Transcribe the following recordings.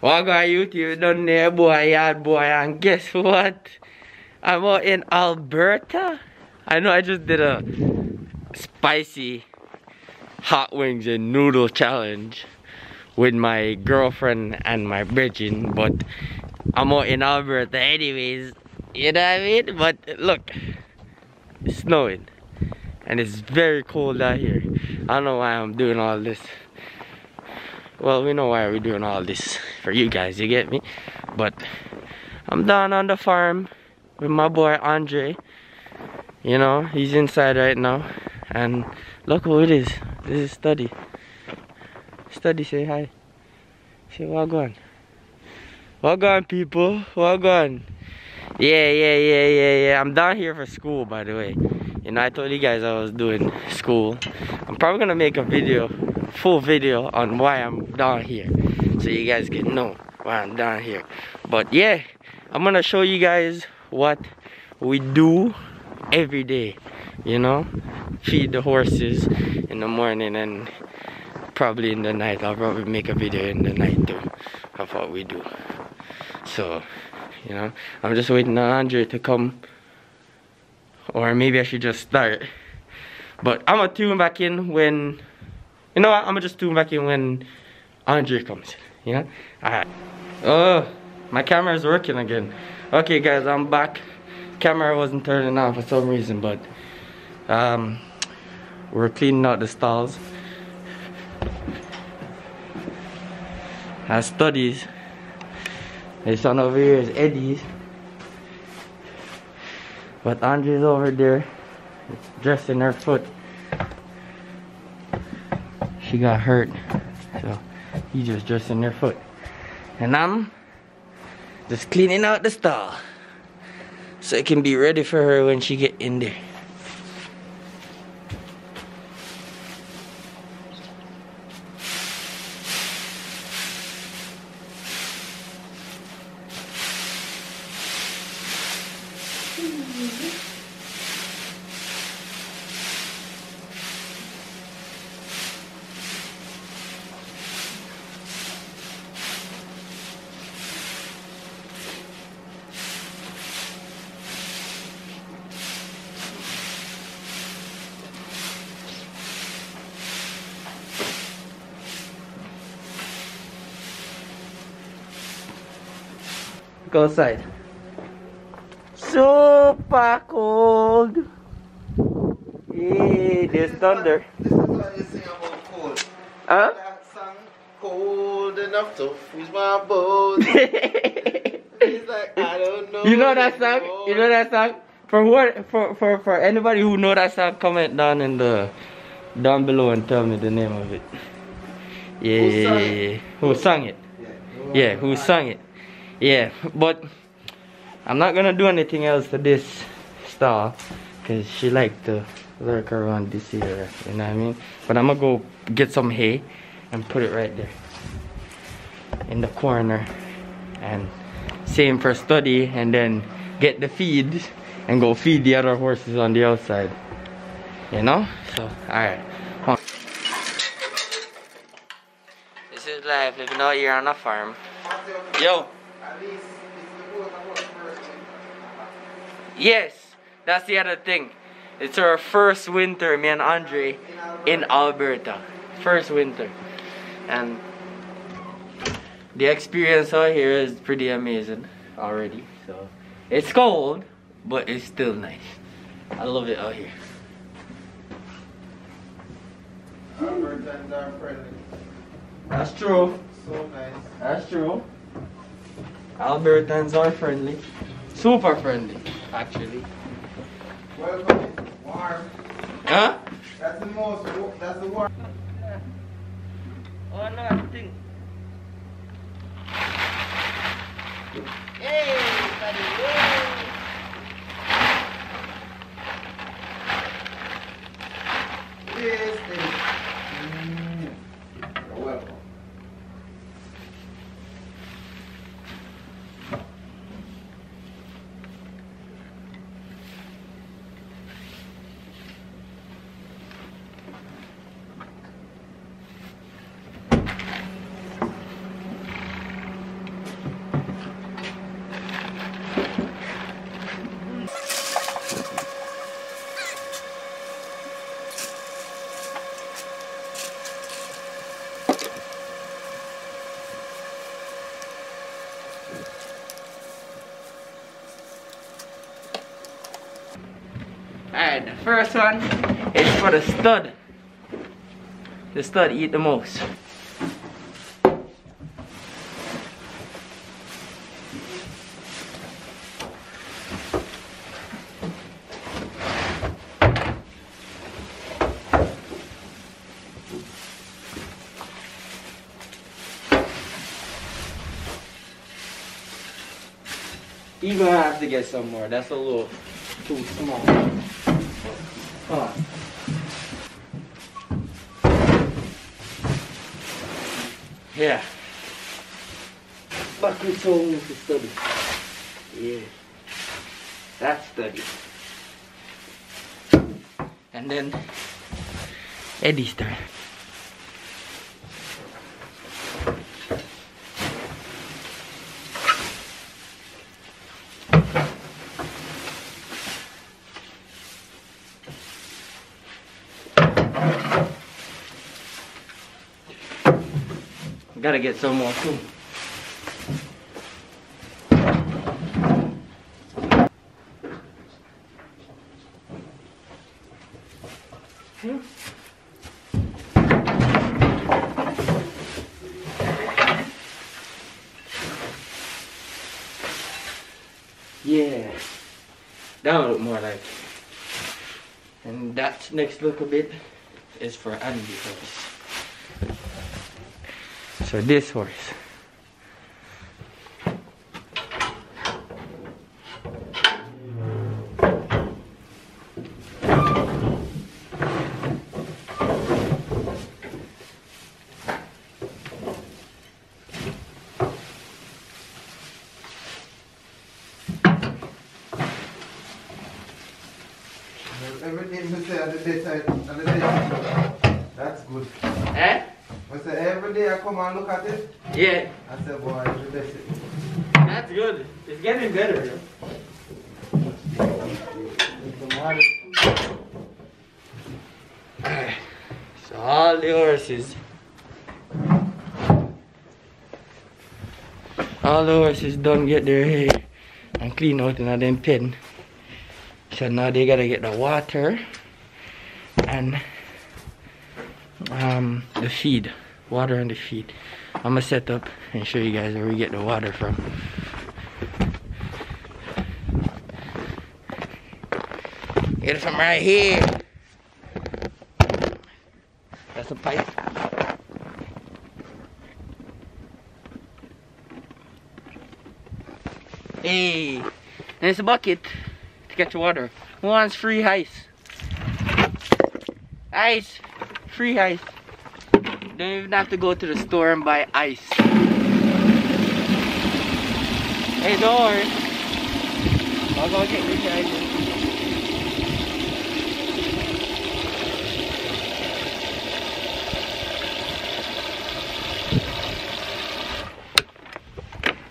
What got YouTube done there, boy, yard boy, and guess what? I'm out in Alberta. I know I just did a spicy hot wings and noodle challenge with my girlfriend and my bridging, but I'm out in Alberta anyways. You know what I mean? But look, it's snowing and it's very cold out here. I don't know why I'm doing all this. Well, we know why we're doing all this for you guys, you get me? But I'm down on the farm with my boy Andre. You know, he's inside right now. And look who it is. This is Study. Study, say hi. Say. What on, people? On? Yeah, yeah, yeah, yeah, yeah. I'm down here for school, by the way. You know, I told you guys I was doing school. I'm probably gonna make a video, full video on why I'm down here. So you guys can know why I'm down here. But yeah, I'm gonna show you guys what we do every day. You know, feed the horses in the morning and probably in the night. I'll probably make a video in the night too of what we do. So, you know, I'm just waiting on Andre to come or maybe I should just start. But I'm gonna tune back in when, you know what, I'm gonna just back in when Andre comes, you know? Alright. Oh, my camera is working again. Okay guys, I'm back. Camera wasn't turning on for some reason, but um, we're cleaning out the stalls. Our studies. This one over here is Eddie's. But Andre's over there dressing her foot. She got hurt. So he just dressing her foot. And I'm just cleaning out the stall. So it can be ready for her when she get in there. Go outside. Super cold. Hey, there's thunder. This is what you sing about cold. Huh? That song, cold enough to freeze my bones. He's like, I don't know. you know that song? You know that song? For what? For for for anybody who know that song, comment down in the down below and tell me the name of it. Yeah, Who sang yeah. Who sung it? Yeah, who sung it? Yeah, but I'm not gonna do anything else to this star because she like to lurk around this area, you know what I mean? But I'm gonna go get some hay and put it right there in the corner and same for study and then get the feed and go feed the other horses on the outside, you know? So, alright. This is life living out here on a farm. Yo. At least it's the boat of what first thing. Yes, that's the other thing. It's our first winter, me and Andre, in Alberta. First winter. And the experience out here is pretty amazing already. So it's cold, but it's still nice. I love it out here. Albertans are friendly. That's true. So nice. That's true. Albertans are friendly. Super friendly, actually. Welcome. Warm. Huh? That's the most, that's the warm. Oh no, I think. First one is for the stud. The stud eat the most. You're gonna have to get some more. That's a little too small. Come on. Yeah. Buckley told me to study. Yeah. That's study. And then Eddie's turn. Gotta get some more too. Yeah, that would look more like. And that next a bit is for Andy. So this horse. Everything that's good. I say every day I come and look at it, Yeah, I say, boy, it's the best. that's good. It's getting better. Alright, so all the horses. All the horses done get their hair and clean out in them pen. So now they gotta get the water and um, the feed. Water on the feed. I'm gonna set up and show you guys where we get the water from. Get it from right here. That's a pipe. Hey, there's a bucket to your water. Who wants free ice? Ice, free ice. Don't even have to go to the store and buy ice. Hey, don't worry. I'll go get your ice.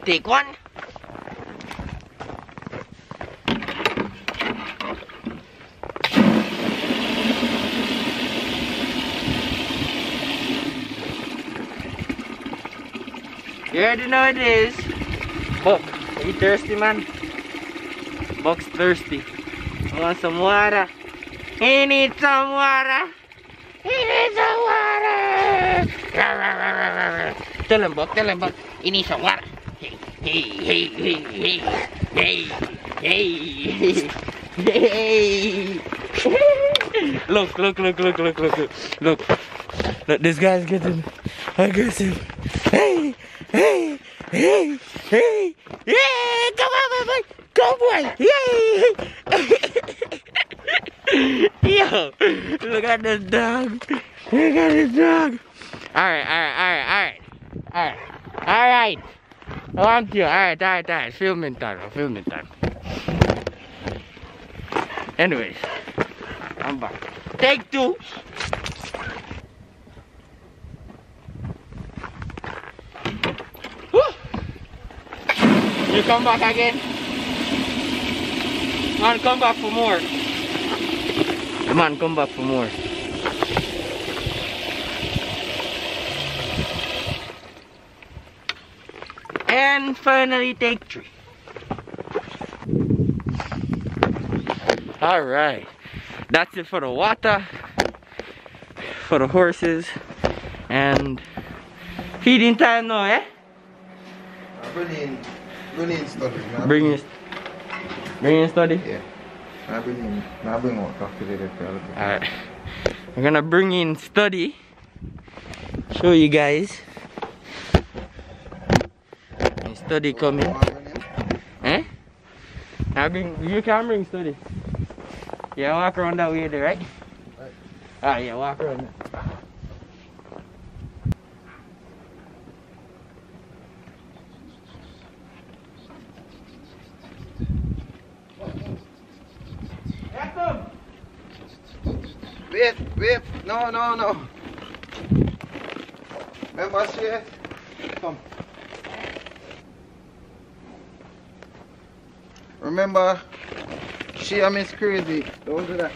Take one. You already know it is. Buck, are you thirsty, man? Buck's thirsty. I want some water. He needs some water. He needs some water. Tell him, Buck. Tell him, Buck. He needs some water. Hey, hey, hey, hey, hey, hey, hey, hey. look, look, look, look, look, look, look, look. This guy's getting aggressive. Hey, hey, hey, hey, yeah, come on, my boy, go boy, yay! Yo, look at this dog. Look at this dog. All right, all right, all right, all right, all right, all right. I want you. All right, all right, all right. Filming time, filming time. Anyways, I'm back. Take two. You come back again? Man, come back for more. Come on, come back for more. And finally take three. Alright. That's it for the water. For the horses. And feeding time now, eh? Bring in, bring in study. Bring in, bring in study. Yeah. Nah, bring in, nah, bring for other people. Alright. We're gonna bring in study. Show you guys. And study coming. Wanna bring in? Eh? I bring you can bring study. Yeah, walk around that way there, right? Right. Ah yeah, walk around there. Wait, wait. No, no, no. Remember, Shay? Come. Remember, she and Miss Crazy. Don't do that.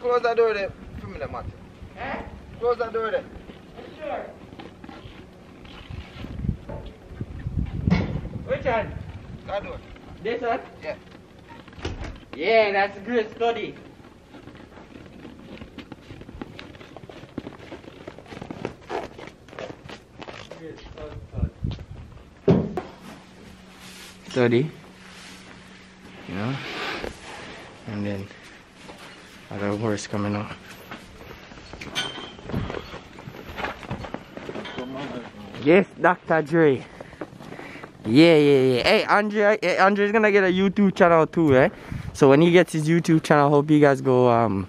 Close that door there. For me, Matt. Eh? Close that door there. Sure. Which one? That door. This one? Yeah. Yeah, that's a good study. Study. You know? And then other horse coming on. Yes, Dr. Dre. Yeah, yeah, yeah. Hey, Andre, Andre's gonna get a YouTube channel too, eh? So when he gets his YouTube channel, hope you guys go. Um,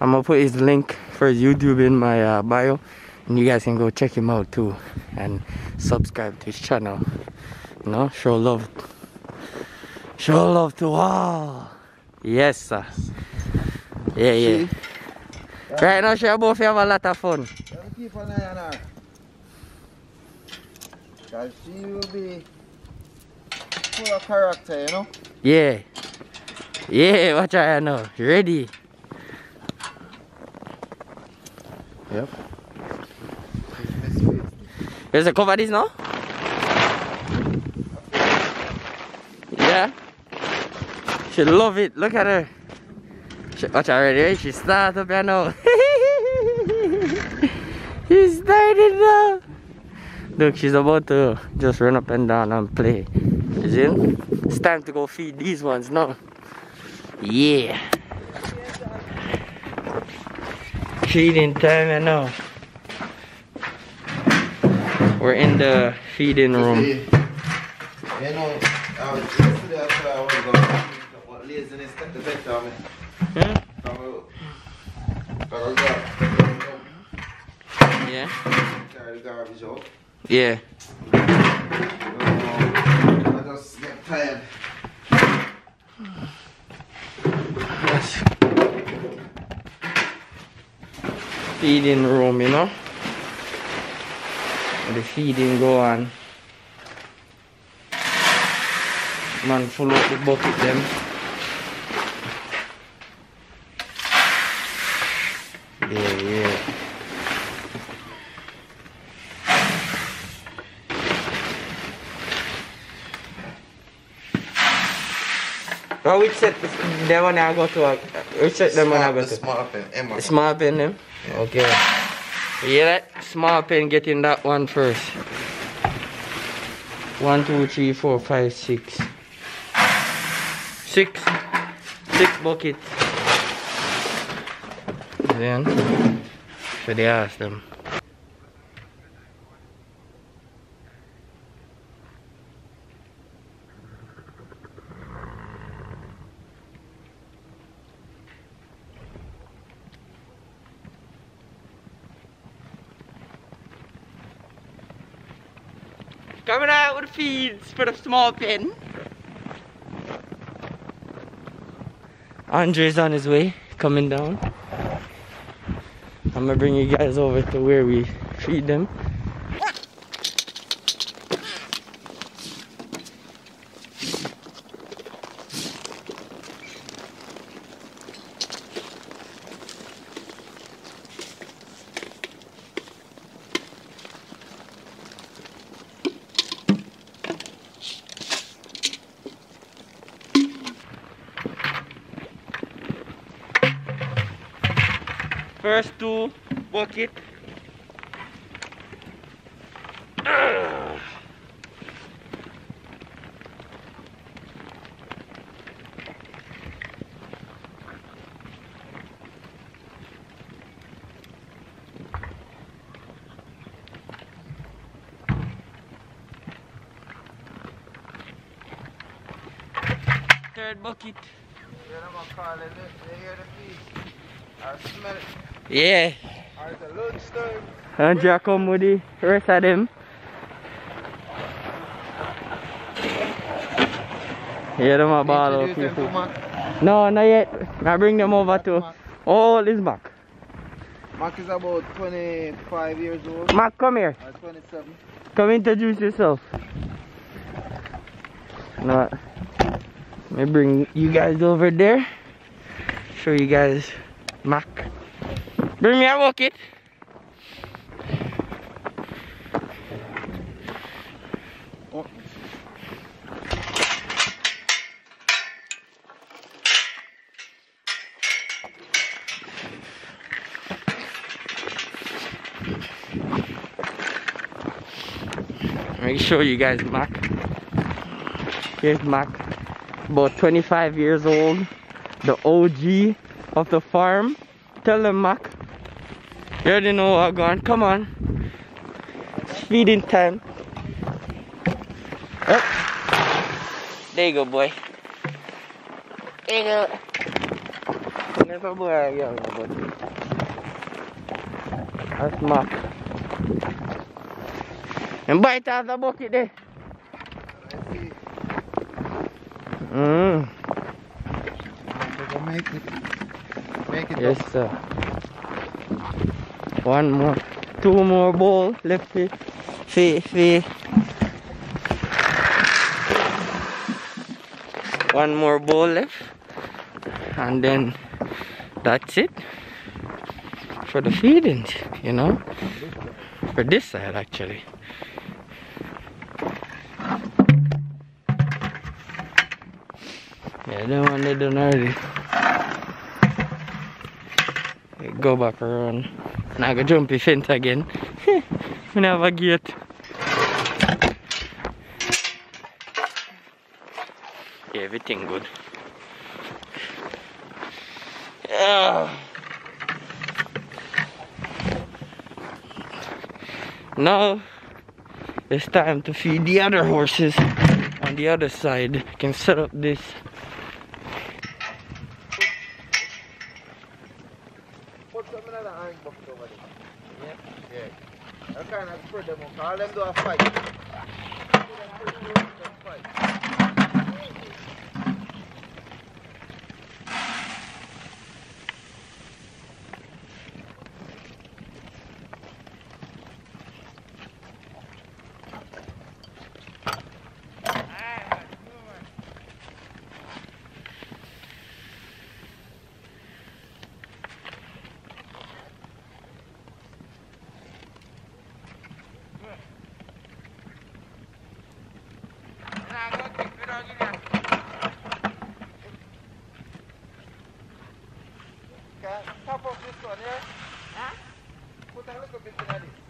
I'm gonna put his link for his YouTube in my uh, bio, and you guys can go check him out too, and subscribe to his channel. You know, show love. Show love to all. Yes, sir. Yeah, yeah. Right now, she both have a lot of fun. Keep an eye on her. Cause she will be full of character, you know? Yeah. Yeah, watch out I know. Ready. Yep. There's a cover this now? Yeah. She love it. Look at her. She, watch out already. She start up here now. she started now. Look, she's about to just run up and down and play. You see? It's time to go feed these ones now. Yeah. Feeding time I know. We're in the feeding room. Uh, You know, I was yesterday I thought I was going to what laziness took the better of me. Yeah. From a, from a girl. Yeah. Carry the garbage out. Yeah. I just get tired. Yes. Feeding room, you know. The feeding go on. Man full up the bucket them. Yeah, yeah. Set? That one I go to. Which set them one I go to? small pen, Emma. Small pen eh? them? Okay. Yeah, that small pen getting that one first. One, two, three, four, five, six. Six. Six buckets. Then, so they ask them. Coming out with feeds for the small pen. Andre's on his way, coming down. I'm gonna bring you guys over to where we feed them. First two bucket. Third bucket. Yeah, I'm gonna call it. They hear the feed. I smell it. Yeah. And Jack come with the rest of them. Yeah, them a ball to people. No, not yet. I bring them over to. Mac. Oh, this Mac. Mac is about 25 years old. Mac, come here. Or 27. Come introduce yourself. No. Let me bring you guys over there. Show you guys Mac. Bring me a bucket. Let me you guys Mac. Here's Mac. About 25 years old. The OG of the farm. Tell them Mac. You already know what going. Come on. It's feeding time. Up. There you go, boy. There you go. Never boy, young boy. That's Mac. And bite out the bucket there. I. Mm. Make it. Make it Yes, sir. One more, two more bowl left. Fee, fee, fee. One more ball left, and then that's it for the feedings. You know, for this side actually. Yeah, that one they done already. Go back around. And I go jump the fence again. we have a gate. Yeah, everything good. Yeah. Now it's time to feed the other horses on the other side. You can set up this. Put some in the iron bucket over there. Yeah. Yeah. I kind of them do a fight. Top of this one, yeah? Huh? Put a little bit in this.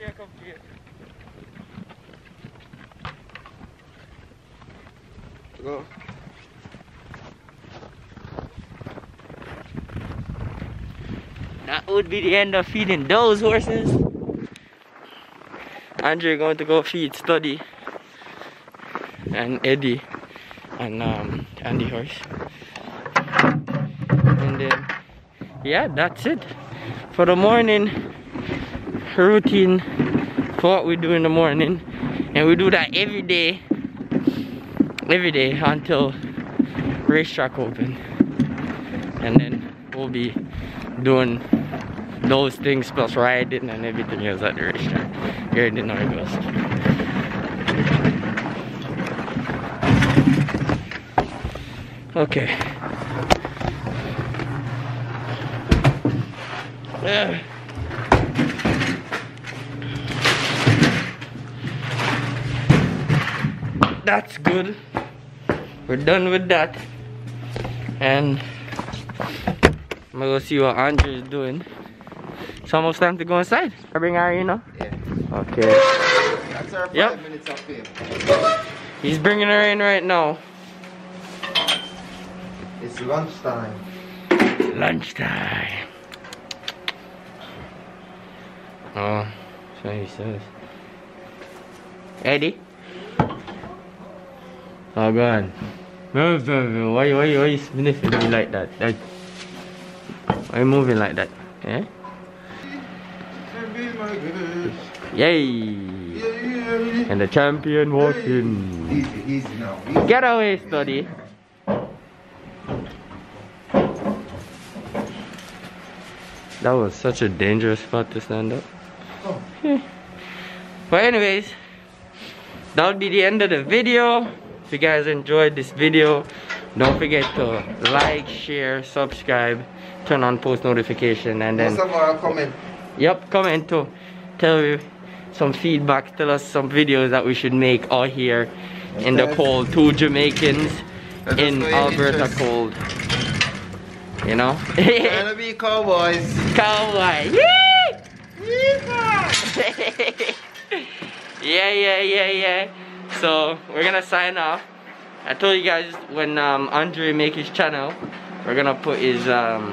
I'm Jacob here. Go. That would be the end of feeding those horses. Andre going to go feed study. and Eddie and um, Andy Horse. And then, yeah, that's it for the morning routine for what we do in the morning. And we do that every day, every day until racetrack open. And then we'll be doing those things plus riding and everything else at the racetrack here Northwest. Okay. Yeah. That's good. We're done with that. And I'm gonna go see what Andre is doing. It's almost time to go inside. I bring Ari, now. Yeah. Okay. That's our five Yep. minutes of fame. He's bringing her in right now. It's lunchtime. Lunchtime. Oh, so he says. Eddie? Oh. No, no, no. Why, why, why you sniffing me like that? Like, why you moving like that? Eh? Yay! And the champion walking. Easy, easy now. Easy. Get away, study. That was such a dangerous spot to stand up. Oh. But anyways, that would be the end of the video. If you guys enjoyed this video, don't forget to like, share, subscribe, turn on post notification, and then Most of our comment. Yep, comment too. Tell me some feedback. Tell us some videos that we should make out here in the Okay. cold. Two Jamaicans in Alberta cold. You know? To be cowboys. Cowboy. yeah, yeah, yeah, yeah. So we're gonna sign off. I told you guys when um, Andre make his channel, we're gonna put his um,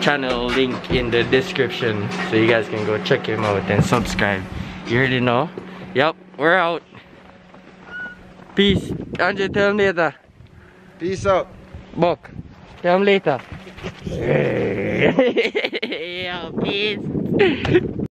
channel link in the description so you guys can go check him out and subscribe. You already know. Yep, we're out. Peace. Andre, tell him later. Peace out. Buck, tell him later. yeah, peace.